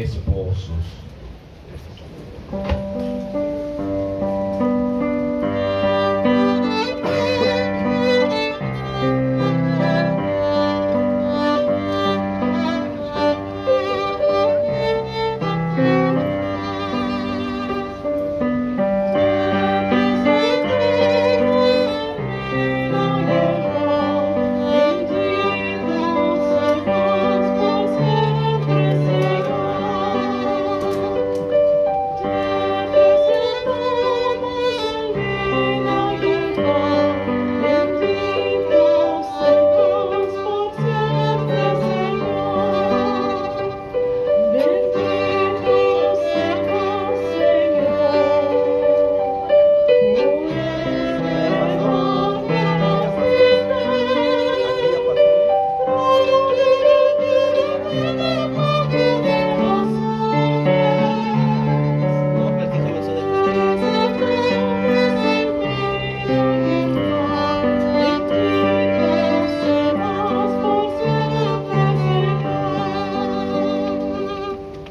expulsos.